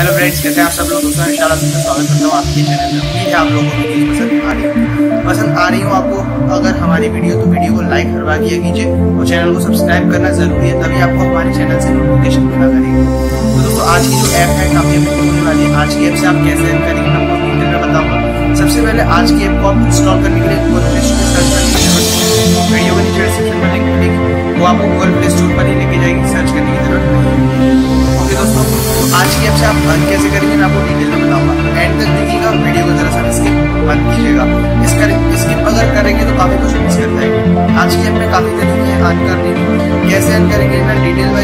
Hello friends कैसे आप सब लोग? दोस्तों, इंशाल्लाह सबका स्वागत करता हूँ आपके चैनल में उम्मीद है आप लोगों को वीडियो पसंद आ रही है पसंद आ रही हो आपको, अगर हमारी वीडियो तो वीडियो को लाइक करवा दिया कीजिए और चैनल को सब्सक्राइब करना ज़रूरी है, तभी आपको हमारे चैनल से नोटिफिकेशन मिला करेगी। तो दोस्तों, आज की जो ऐप है, काफ़ी अभी होने वाली है। आज की ऐप से आप कैसे ऐप करेंगे आपको डिटेल में बताऊँगा। सबसे पहले आज की ऐप को आप इंस्टॉल करने के लिए गूगल प्ले स्टोर सर्च करने वीडियो को नीचे डिस्क्रिप्शन में लिंक मिलेगी, वो आपको गूगल प्ले स्टोर पर ही लेके जाएगी सर्च करने की ज़रूरत नहीं ओके दोस्तों। तो आज की अच्छा आप अर्न कैसे करेंगे मैं आपको डिटेल में बताऊँगा। एंड तक देखिएगा वीडियो को जरा सा स्किप मत कीजिएगा। इसका स्किप अगर करेंगे तो काफ़ी कुछ मिस कर जाएँगे। आज की हमने में काफ़ी तरीके अर्न करने कैसे अर्न करेंगे, मैं डिटेल वाइज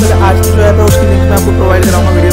वीडियो तो दोस्तों सबसे पहले आज की जो ऐप है उसकी लिंक मैं आपको प्रोवाइड कराऊँगा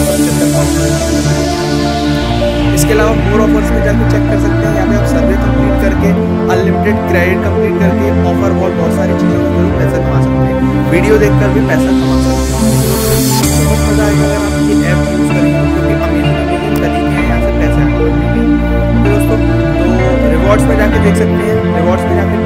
में इससे चांस मिलता है इसके अलावा मोर ऑफर्स में जाकर चेक कर सकते हैं। यहाँ पे आप सर्वे कंप्लीट करके अनलिमिटेड क्रेडिट कंप्लीट करके ऑफ़र और बहुत सारी चीज़ों में ज़रूर पैसा कमा सकते हैं। वीडियो देखकर भी पैसा कमा सकते हैं। बहुत मज़ा आएगा अगर आप ये ऐप यूज़ करेंगे क्योंकि अमेजिंग अमेजिंग तरीके यहाँ से पैसे अर्न करने के तो तो रिवॉर्ड्स में जाके देख सकते हैं। रिवॉर्ड्स में जाके